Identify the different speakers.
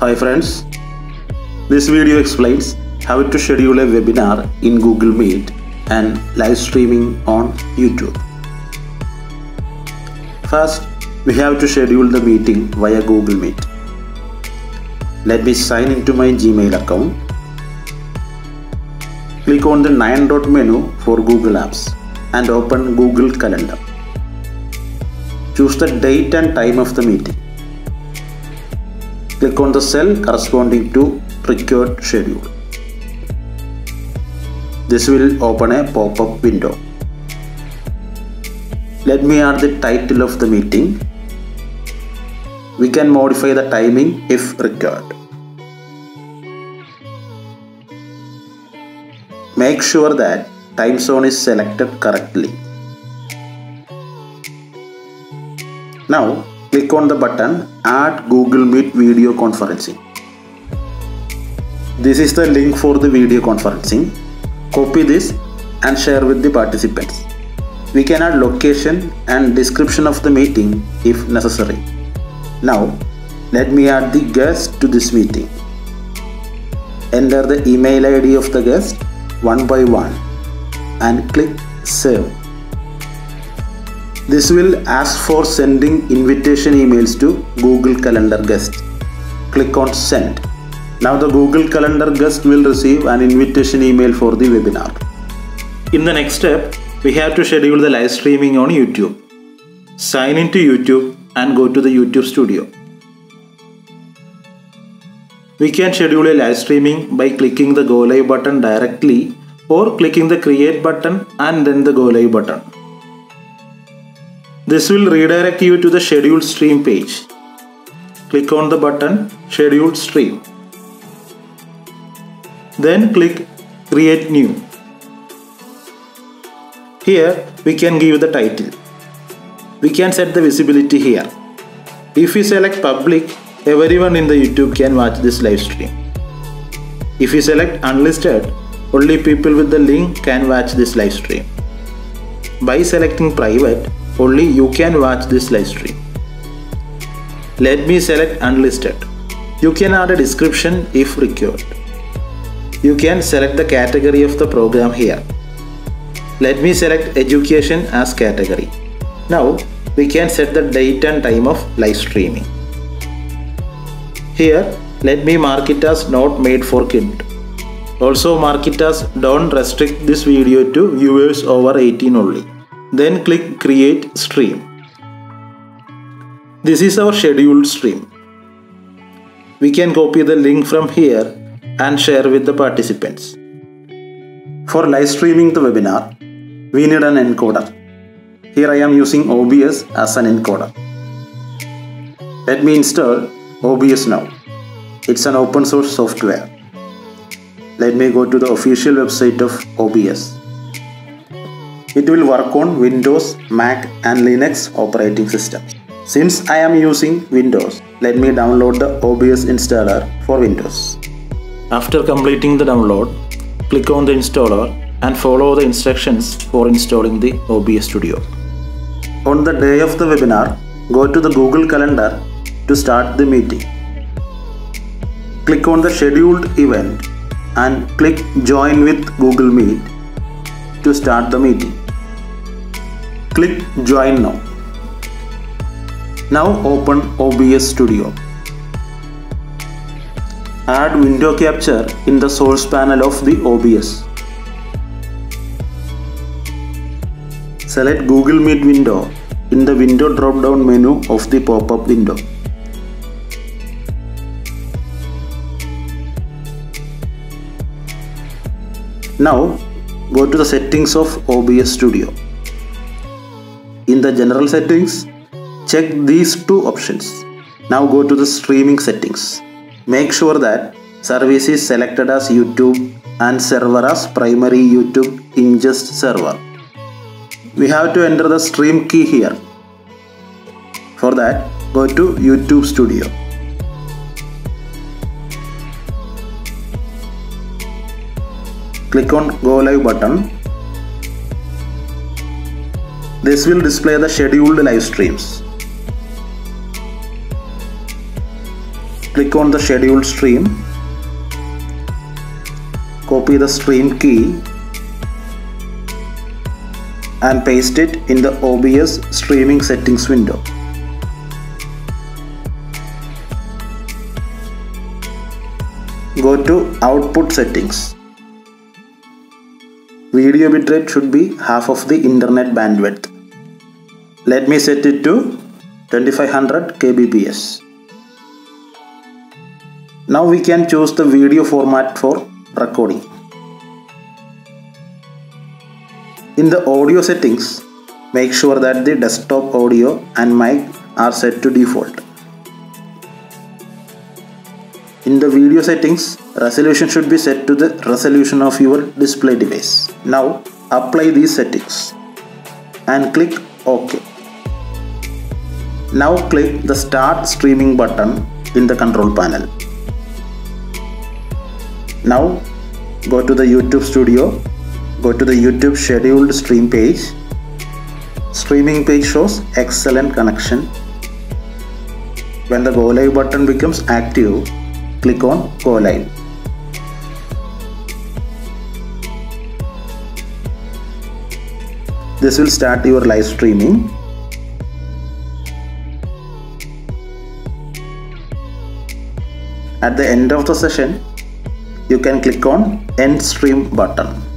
Speaker 1: Hi friends, this video explains how to schedule a webinar in Google Meet and live streaming on YouTube. First, we have to schedule the meeting via Google Meet. Let me sign into my Gmail account. Click on the 9 dot menu for Google Apps and open Google Calendar. Choose the date and time of the meeting. Click on the cell corresponding to required schedule. This will open a pop-up window. Let me add the title of the meeting. We can modify the timing if required. Make sure that time zone is selected correctly. Now click on the button Add Google Meet Video Conferencing. This is the link for the video conferencing. Copy this and share with the participants. We can add location and description of the meeting if necessary. Now let me add the guest to this meeting. Enter the email ID of the guest one by one and click save. This will ask for sending invitation emails to Google Calendar guest. Click on send. Now the Google Calendar guest will receive an invitation email for the webinar. In the next step, we have to schedule the live streaming on YouTube. Sign into YouTube and go to the YouTube studio. We can schedule a live streaming by clicking the go live button directly or clicking the create button and then the go live button. This will redirect you to the scheduled stream page. Click on the button scheduled stream. Then click create new. Here we can give the title. We can set the visibility here. If we select public, everyone in the YouTube can watch this live stream. If we select unlisted, only people with the link can watch this live stream. By selecting private, only you can watch this live stream. Let me select unlisted. You can add a description if required. You can select the category of the program here. Let me select education as category. Now we can set the date and time of live streaming. Here let me mark it as not made for kid. Also mark it as don't restrict this video to viewers over 18 only. Then click create stream. This is our scheduled stream. We can copy the link from here and share with the participants. For live streaming the webinar, we need an encoder. Here I am using OBS as an encoder. Let me install OBS now. It's an open source software. Let me go to the official website of OBS. It will work on Windows, Mac and Linux operating systems. Since I am using Windows, let me download the OBS installer for Windows. After completing the download, click on the installer and follow the instructions for installing the OBS Studio. On the day of the webinar, go to the Google Calendar to start the meeting. Click on the scheduled event and click join with Google Meet to start the meeting. Click join now. Now open OBS Studio. Add window capture in the source panel of the OBS. Select Google Meet window in the window drop down menu of the pop-up window. Now go to the settings of OBS Studio. In the general settings, check these two options. Now go to the streaming settings. Make sure that service is selected as YouTube and server as primary YouTube ingest server. We have to enter the stream key here. For that, go to YouTube Studio. Click on Go Live button. This will display the scheduled live streams. click on the scheduled stream, copy the stream key and paste it in the OBS streaming settings window. Go to output settings. Video bitrate should be half of the internet bandwidth. Let me set it to 2500 kbps. Now we can choose the video format for recording. In the audio settings, make sure that the desktop audio and mic are set to default. In the video settings, resolution should be set to the resolution of your display device. Now apply these settings and click OK. Now click the start streaming button in the control panel. Now go to the YouTube studio, go to the YouTube scheduled stream page. Streaming page shows excellent connection. When the go live button becomes active, click on go live. This will start your live streaming. At the end of the session, you can click on end stream button.